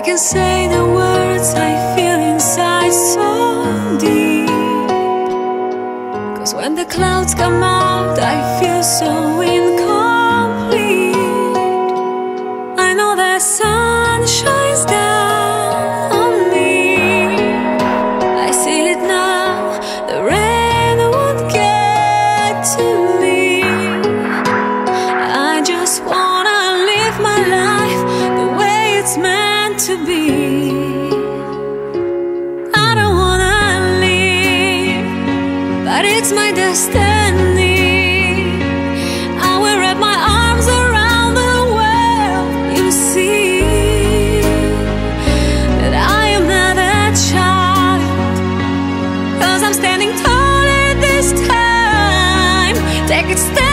can say the words I feel inside so deep. Cause when the clouds come out, I feel so it's my destiny. I will wrap my arms around the world. You see that I am not a child. i I'm standing tall at this time. Take it step.